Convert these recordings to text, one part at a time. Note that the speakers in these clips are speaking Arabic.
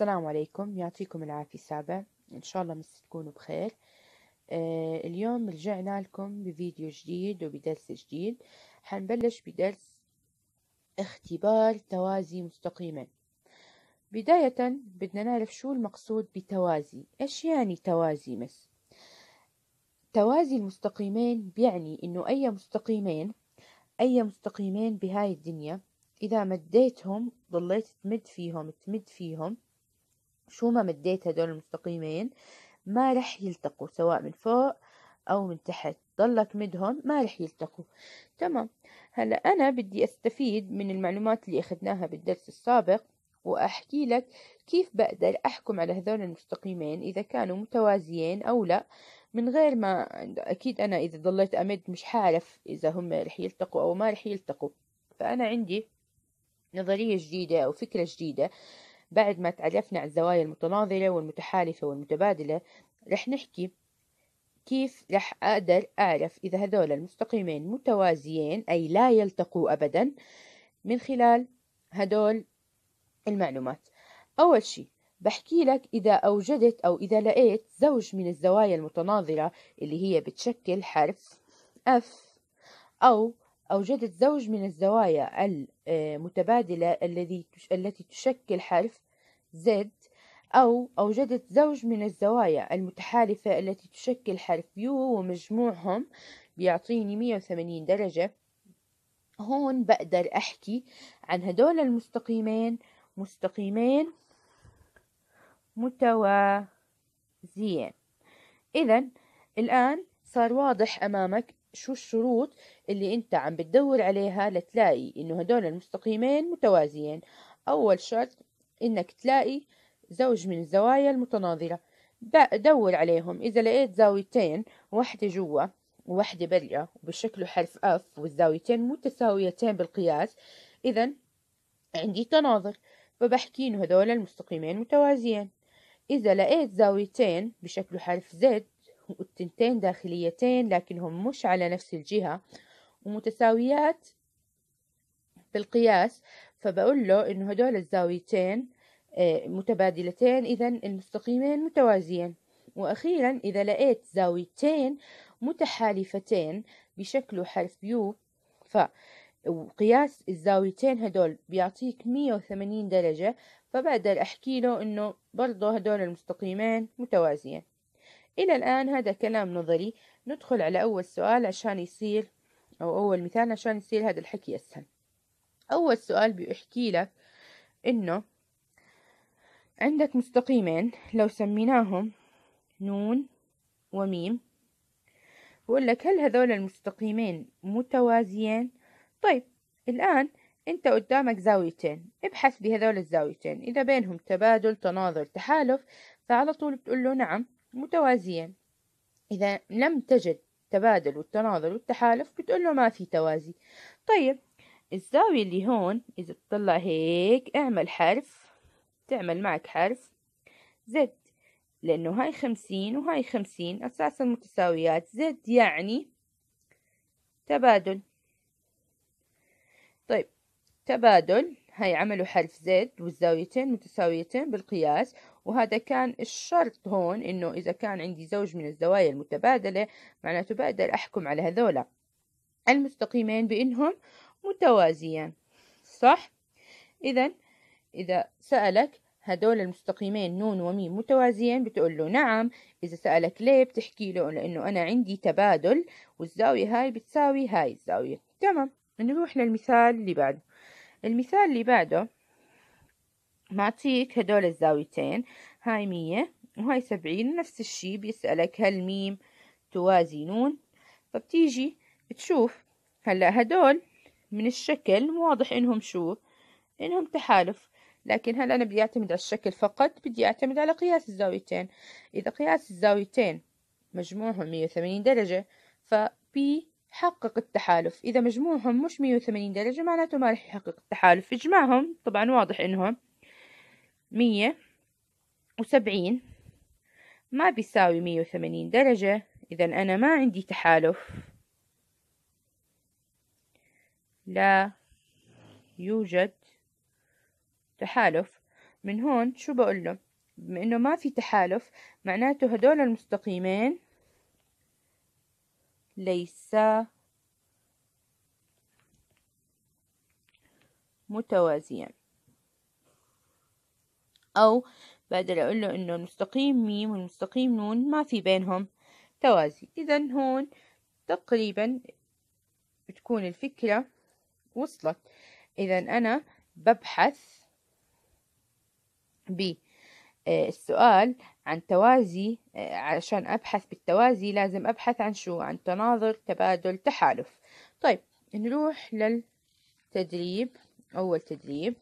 السلام عليكم. يعطيكم العافية سابع. إن شاء الله مس تكونوا بخير. آه اليوم رجعنا لكم بفيديو جديد وبدرس جديد. حنبلش بدرس اختبار توازي مستقيمين بداية بدنا نعرف شو المقصود بتوازي. إيش يعني توازي مس؟ توازي المستقيمين بيعني إنه أي مستقيمين أي مستقيمين بهاي الدنيا إذا مديتهم ضليت تمد فيهم تمد فيهم شو ما مديت هدول المستقيمين ما رح يلتقوا سواء من فوق أو من تحت. ضلك مدهم ما رح يلتقوا. تمام. هلأ أنا بدي أستفيد من المعلومات اللي أخذناها بالدرس السابق وأحكي لك كيف بقدر أحكم على هذول المستقيمين إذا كانوا متوازيين أو لأ. من غير ما أكيد أنا إذا ضليت أمد مش حعرف إذا هم رح يلتقوا أو ما رح يلتقوا. فأنا عندي نظرية جديدة أو فكرة جديدة بعد ما تعرفنا على الزوايا المتناظرة والمتحالفة والمتبادلة رح نحكي كيف رح أقدر أعرف إذا هذول المستقيمين متوازيين أي لا يلتقوا أبدا من خلال هدول المعلومات. أول شيء بحكي لك إذا أوجدت أو إذا لقيت زوج من الزوايا المتناظرة اللي هي بتشكل حرف F أو أوجدت زوج من الزوايا المتبادلة الذي التي تشكل حرف Z أو أوجدت زوج من الزوايا المتحالفة التي تشكل حرف U ومجموعهم بيعطيني 180 درجة. هون بقدر أحكي عن هدول المستقيمين مستقيمين متوازيين. إذا الآن صار واضح أمامك شو الشروط اللي أنت عم بتدور عليها لتلاقي إنه هدول المستقيمين متوازيين؟ أول شرط إنك تلاقي زوج من الزوايا المتناظرة. دور عليهم. إذا لقيت زاويتين واحدة جوا وواحدة برا وبشكل حرف أف والزاويتين متساويتين بالقياس إذا عندي تناظر. فبحكي إنه هدول المستقيمين متوازيين. إذا لقيت زاويتين بشكل حرف زد والتنتين داخليتين لكنهم مش على نفس الجهة ومتساويات بالقياس فبقول له إنه هدول الزاويتين آه، متبادلتين إذا المستقيمين متوازيين. وأخيرا إذا لقيت زاويتين متحالفتين بشكل حرف يو ف وقياس الزاويتين هدول بيعطيك 180 درجة فبقدر أحكي له إنه برضه هدول المستقيمين متوازيين. إلى الآن هذا كلام نظري. ندخل على أول سؤال عشان يصير أو أول مثال عشان يصير هذا الحكي أسهل. أول سؤال بيحكي لك إنه عندك مستقيمين لو سميناهم نون وميم بقول لك هل هذول المستقيمين متوازيين؟ طيب الآن أنت قدامك زاويتين ابحث بهذول الزاويتين. إذا بينهم تبادل تناظر تحالف فعلى طول بتقول له نعم. متوازيين إذا لم تجد تبادل والتناظر والتحالف بتقول له ما في توازي. طيب الزاوية اللي هون إذا تطلع هيك اعمل حرف تعمل معك حرف زد لأنه هاي خمسين وهاي خمسين أساسا متساويات زد يعني تبادل. طيب تبادل هاي عملوا حرف زد والزاويتين متساويتين بالقياس. وهذا كان الشرط هون إنه إذا كان عندي زوج من الزوايا المتبادلة معناته بقدر أحكم على هذولا. المستقيمين بإنهم متوازيان صح؟ إذا إذا سألك هدول المستقيمين نون وميم متوازيين بتقول له نعم إذا سألك ليه بتحكي له لأنه أنا عندي تبادل والزاوية هاي بتساوي هاي الزاوية. تمام نروح للمثال اللي بعده. المثال اللي بعده معطيك هدول الزاويتين. هاي مية وهاي سبعين نفس الشي بيسألك هل ميم توازي نون فبتيجي تشوف هلأ هدول من الشكل واضح إنهم شو؟ إنهم تحالف. لكن هل أنا بدي أعتمد على الشكل فقط بدي أعتمد على قياس الزاويتين. إذا قياس الزاويتين مجموعهم 180 درجة فبي حقق التحالف. إذا مجموعهم مش 180 درجة معناته ما رح يحقق التحالف. اجمعهم. طبعا واضح إنهم مية وسبعين. ما بيساوي مية وثمانين درجة. إذا أنا ما عندي تحالف. لا يوجد تحالف. من هون شو بقول له؟ بما إنه ما في تحالف معناته هدول المستقيمين ليسا متوازيان أو بقدر أقول له إنه المستقيم ميم والمستقيم نون ما في بينهم. توازي. إذا هون تقريبا بتكون الفكرة وصلت. إذا أنا ببحث بالسؤال عن توازي عشان أبحث بالتوازي لازم أبحث عن شو؟ عن تناظر تبادل تحالف. طيب نروح للتدريب. أول تدريب.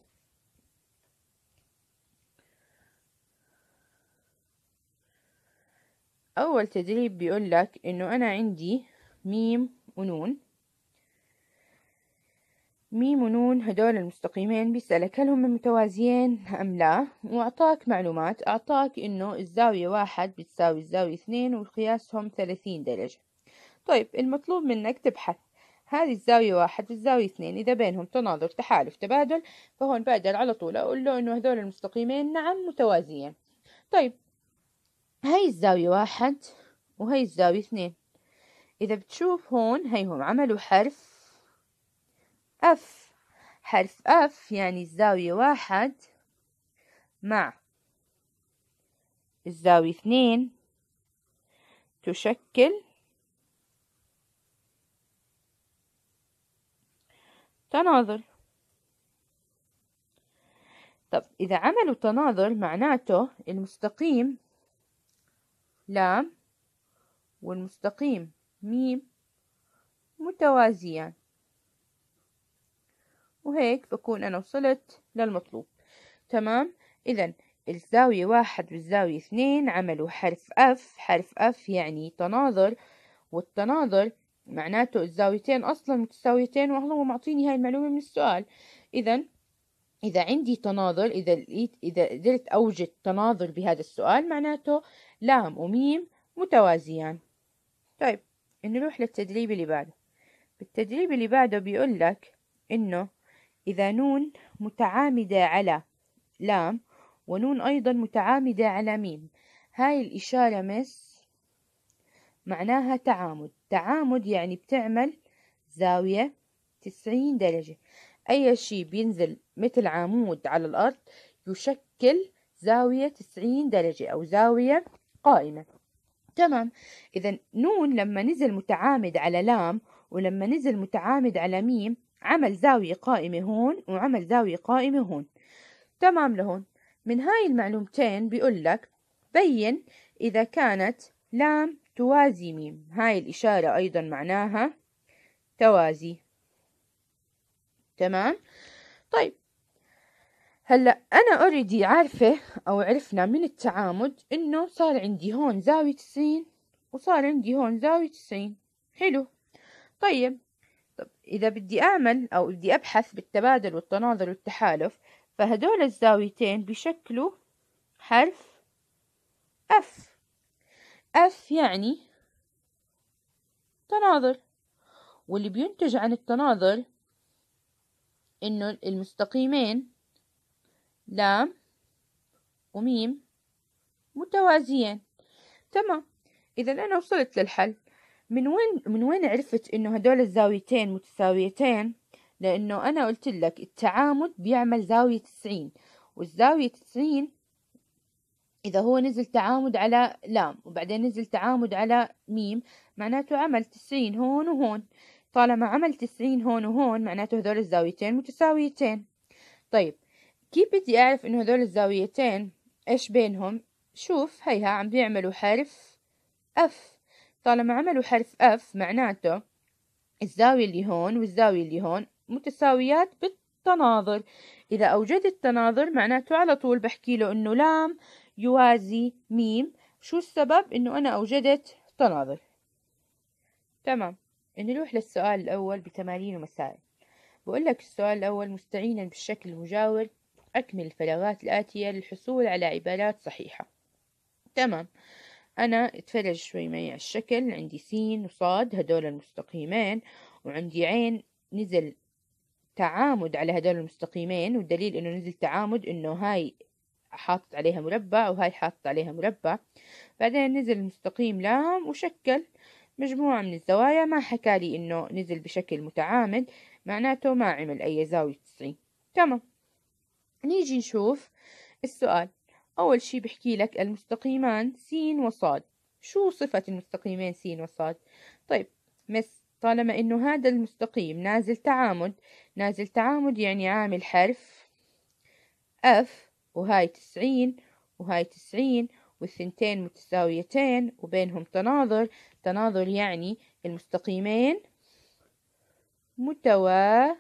أول تدريب بيقول لك إنه أنا عندي ميم ونون. ميم ونون هدول المستقيمين بيسألك هل هم متوازيين أم لا؟ وأعطاك معلومات. أعطاك إنه الزاوية واحد بتساوي الزاوية اثنين وقياسهم ثلاثين درجة. طيب المطلوب منك تبحث. هذه الزاوية واحد والزاوية اثنين إذا بينهم تناظر تحالف تبادل فهون بقدر على طول أقول له إنه هذول المستقيمين نعم متوازيين. طيب هاي الزاوية واحد وهي الزاوية اثنين. إذا بتشوف هون هيهم عملوا حرف أف حرف أف يعني الزاوية واحد مع الزاوية اثنين تشكل تناظر. طب إذا عملوا تناظر معناته المستقيم لام والمستقيم ميم متوازيان. وهيك بكون أنا وصلت للمطلوب. تمام؟ إذا الزاوية واحد والزاوية اثنين عملوا حرف أف حرف أف يعني تناظر والتناظر معناته الزاويتين أصلا متساويتين وهو معطيني هاي المعلومة من السؤال. إذا إذا عندي تناظر إذا لقيت إذا قدرت أوجد تناظر بهذا السؤال معناته لام وميم متوازيان. طيب نروح للتدريب اللي بعده. بالتدريب اللي بعده بيقول لك إنه إذا نون متعامدة على لام ونون أيضا متعامدة على ميم. هاي الإشارة مس معناها تعامد. تعامد يعني بتعمل زاوية تسعين درجة. أي شيء بينزل مثل عمود على الأرض يشكل زاوية تسعين درجة أو زاوية قائمة تمام. إذا نون لما نزل متعامد على لام ولما نزل متعامد على ميم عمل زاوية قائمة هون وعمل زاوية قائمة هون. تمام لهون. من هاي المعلومتين بيقول لك بين إذا كانت لام توازي ميم. هاي الإشارة أيضا معناها توازي. تمام؟ طيب. هلا أنا already عارفة أو عرفنا من التعامد إنه صار عندي هون زاوية تسعين وصار عندي هون زاوية تسعين حلو. طيب طب إذا بدي أعمل أو بدي أبحث بالتبادل والتناظر والتحالف فهدول الزاويتين بشكلوا حرف F F يعني تناظر. واللي بينتج عن التناظر إنه المستقيمين لام وميم متوازيين. تمام. إذا أنا وصلت للحل. من وين من وين عرفت إنه هدول الزاويتين متساويتين؟ لأنه أنا قلت لك التعامد بيعمل زاوية تسعين والزاوية تسعين إذا هو نزل تعامد على لام وبعدين نزل تعامد على ميم معناته عمل تسعين هون وهون. طالما عمل تسعين هون وهون معناته هدول الزاويتين متساويتين. طيب كيف بدي أعرف إنه هدول الزاويتين إيش بينهم؟ شوف هيها عم بيعملوا حرف أف طالما عملوا حرف أف معناته الزاوية اللي هون والزاوية اللي هون متساويات بالتناظر. إذا أوجدت تناظر معناته على طول بحكي له إنه لام يوازي ميم. شو السبب؟ إنه أنا أوجدت تناظر. تمام. نروح للسؤال الأول بتمارين ومسائل. بقول لك السؤال الأول مستعينا بالشكل المجاور أكمل الفراغات الآتية للحصول على عبارات صحيحة. تمام. أنا أتفرج شوي معي على الشكل. عندي سين وصاد هدول المستقيمين. وعندي عين. نزل تعامد على هدول المستقيمين. والدليل إنه نزل تعامد إنه هاي حاطط عليها مربع وهاي حاطط عليها مربع. بعدين نزل المستقيم لام وشكل. مجموعة من الزوايا. ما حكالي إنه نزل بشكل متعامد. معناته ما عمل أي زاوية تسعين تمام. نيجي نشوف السؤال. أول شي بحكي لك المستقيمان س وصاد. شو صفة المستقيمين س وصاد؟ طيب مس طالما إنه هذا المستقيم نازل تعامد. نازل تعامد يعني عامل حرف اف وهاي تسعين وهاي تسعين والثنتين متساويتين وبينهم تناظر. تناظر يعني المستقيمين متوازيان.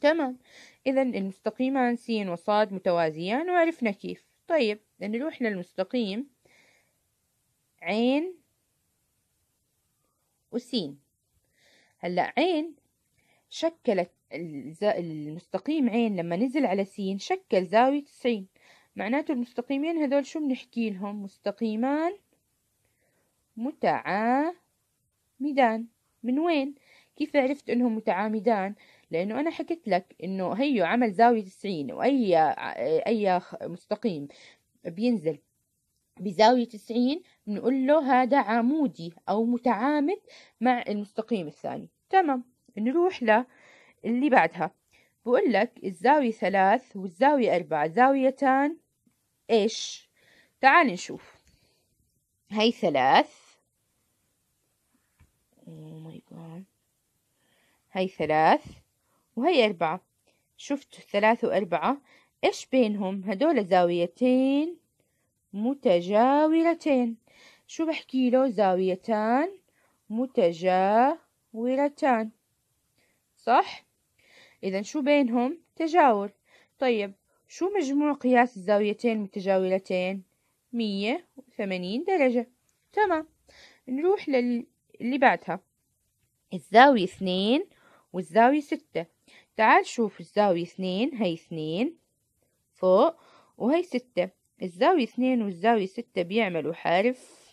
تمام. إذا المستقيمان س وصاد متوازيان وعرفنا كيف. طيب نروح للمستقيم. عين وسين. هلأ عين شكلت المستقيم عين لما نزل على سين شكل زاوية تسعين. معناته المستقيمين هذول شو بنحكي لهم؟ مستقيمان متعامدان. من وين؟ كيف عرفت إنهم متعامدان؟ لأنه أنا حكيت لك إنه هيو عمل زاوية تسعين وأي أي مستقيم بينزل بزاوية تسعين بنقول له هذا عمودي أو متعامد مع المستقيم الثاني. تمام. نروح للي بعدها. بقول لك الزاوية ثلاث والزاوية أربعة زاويتان إيش؟ تعال نشوف. هي ثلاث. Oh هي ثلاث. وهي أربعة. شفت ثلاث وأربعة. إيش بينهم؟ هدول زاويتين متجاورتين. شو بحكي له؟ زاويتان متجاورتان. صح؟ إذا شو بينهم؟ تجاور. طيب شو مجموع قياس الزاويتين المتجاورتين مية وثمانين درجة. تمام. نروح للي بعدها. الزاوية اثنين والزاوية ستة. تعال شوف الزاوية اثنين هي اثنين فوق وهي ستة. الزاوية اثنين والزاوية ستة بيعملوا حرف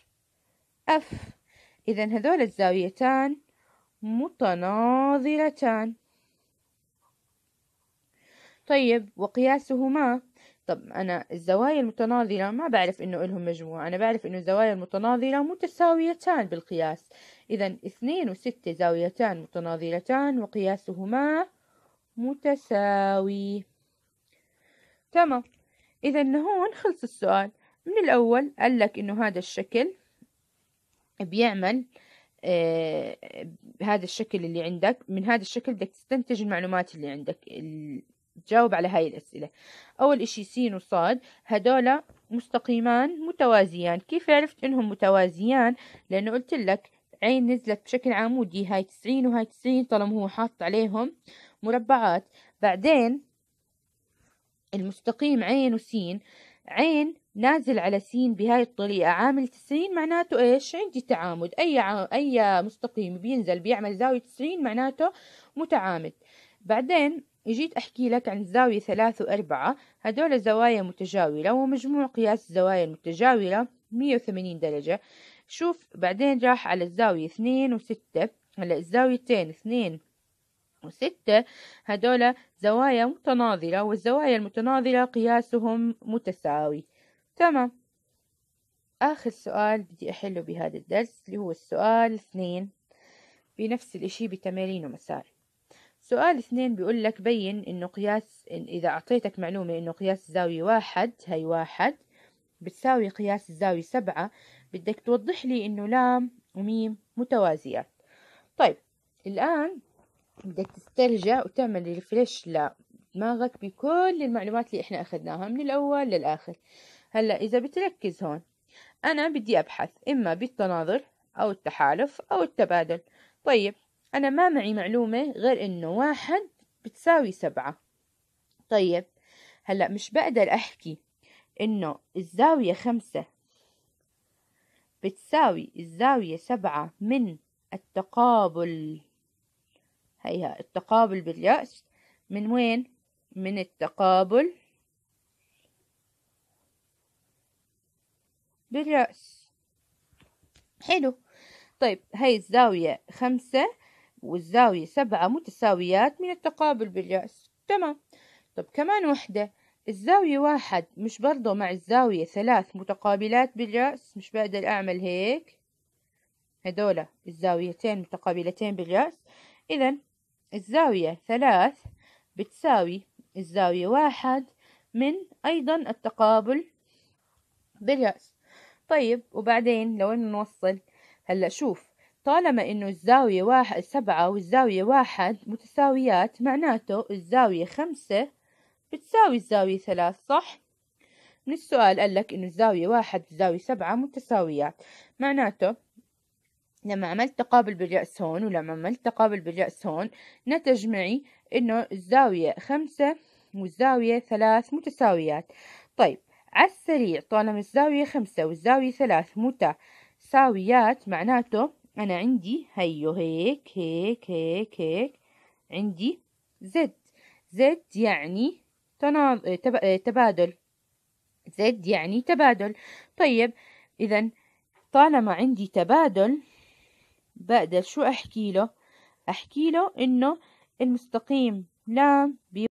أف إذا هذول الزاويتان متناظرتان. طيب وقياسهما؟ طب أنا الزوايا المتناظرة ما بعرف إنه إلهم مجموع أنا بعرف إنه الزوايا المتناظرة متساويتان بالقياس. إذا اثنين وستة زاويتان متناظرتان وقياسهما متساوي. تمام. إذا هون خلص السؤال. من الأول قال لك إنه هذا الشكل بيعمل آه هذا الشكل اللي عندك من هذا الشكل بدك تستنتج المعلومات اللي عندك تجاوب على هاي الأسئلة. أول إشي سين وصاد. هدول مستقيمان متوازيان. كيف عرفت إنهم متوازيان؟ لأنه قلت لك عين نزلت بشكل عمودي هاي تسعين وهاي تسعين طالما هو حاط عليهم. مربعات. بعدين المستقيم عين وسين. عين نازل على سين بهاي الطريقة. عامل تسعين معناته إيش؟ عندي تعامد. أي. أي مستقيم بينزل بيعمل زاوية تسعين معناته متعامد. بعدين جيت أحكي لك عن الزاوية ثلاث وأربعة. هدول زوايا متجاورة ومجموع قياس الزوايا المتجاورة مية وثمانين درجة. شوف بعدين راح على الزاوية اثنين وستة. هلا الزاويتين اثنين وستة. هدول زوايا متناظرة والزوايا المتناظرة قياسهم متساوي. تمام. آخر سؤال بدي أحله بهذا الدرس اللي هو السؤال اثنين. بنفس الإشي بتمارين ومسائل. سؤال اثنين بيقول لك بين إنه قياس إن إذا أعطيتك معلومة إنه قياس الزاوية واحد هي واحد بتساوي قياس الزاوية سبعة بدك توضح لي إنه لام وميم متوازيات طيب الآن بدك تسترجع وتعمل ريفريش لدماغك بكل المعلومات اللي إحنا أخذناها من الأول للآخر. هلأ إذا بتركز هون أنا بدي أبحث إما بالتناظر أو التحالف أو التبادل. طيب أنا ما معي معلومة غير إنه واحد بتساوي سبعة. طيب هلأ مش بقدر أحكي إنه الزاوية خمسة بتساوي الزاوية سبعة من التقابل هيها التقابل باليأس. من وين؟ من التقابل بالرأس حلو. طيب هاي الزاوية خمسة والزاوية سبعة متساويات من التقابل بالرأس تمام. طب كمان وحدة. الزاوية واحد مش برضو مع الزاوية ثلاث متقابلات بالرأس مش بقدر أعمل هيك؟ هدول الزاويتين متقابلتين بالرأس إذا الزاوية ثلاث بتساوي الزاوية واحد من أيضا التقابل بالرأس طيب وبعدين لو إنه نوصل هلأ شوف طالما إنه الزاوية واحد سبعة والزاوية واحد متساويات معناته الزاوية خمسة بتساوي الزاوية ثلاث صح؟ من السؤال قال لك إنه الزاوية واحد والزاوية سبعة متساويات معناته لما عملت تقابل بالرأس هون ولما عملت تقابل بالرأس هون نتج معي إنه الزاوية خمسة والزاوية ثلاث متساويات. طيب على السريع طالما الزاوية خمسة والزاوية ثلاث متساويات معناته أنا عندي هيو هيك هيك هيك هيك عندي زد زد يعني تناض... تبادل. زد يعني تبادل. طيب إذا طالما عندي تبادل بقدر شو أحكي له؟ أحكي له إنه المستقيم لام